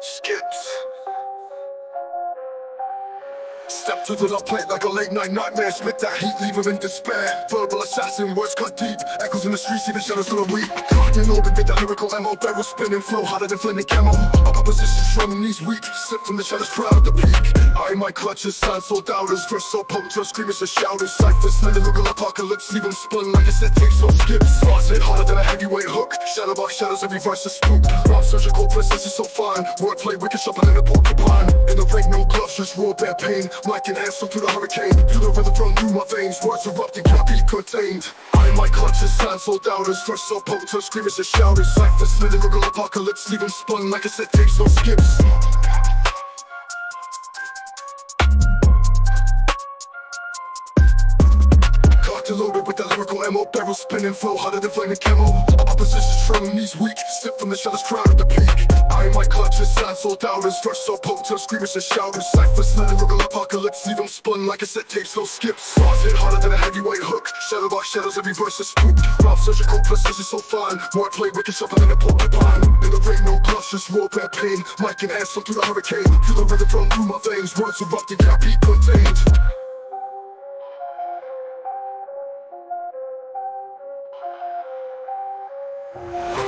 Skips. Step to the plate like a late night nightmare. Spit that heat, leave him in despair. Verbal assassin, words cut deep. Echoes in the streets, even shadows the weak Caught in orbit with that lyrical ammo Barrel spinning, flow harder than flaming camo. Opposition and knees weak Slip from the shadows, proud of the peak. I my clutches, sign so doubters Verse so potent, screamers and shouters Cyphers, lyrical apocalypse Leave them spun like a set tape, so skips. Thoughts hit harder than a heavyweight hook. Shadow box shadows, every verse is spook. Raw surgical precision so fine. Wordplay wicked sharper than a porcupine. In the ring, no gloves, just raw bare pain Mic and answer through the hurricane. The rhythm through my veins Words erupting, can't be contained. I my clutches, sign so doubters Verse so potent, screamers and shouters Cyphers, slender lyrical apocalypse Leave them spun like a set tape, no skips. Loaded with that lyrical ammo Barrel spinning, flow harder than flaming camo. Opposition strong, knees weak Sip from the shadows, crowd at the peak my clutch is I sold out as first saw potent screamers and shouters Cyphers, none of real apocalypse, leave them spun like a set tape, No skips. Bars hit harder than a heavyweight hook Shadow box shadows, every verse is spooked Rob surgical precision so fine More Wordplay wicked sharper than a porcupine. In the rain, no gloves, just raw bad pain. Mike and ass through the hurricane Feel the rhythm run through my veins Words erupting, can't be contained. Thank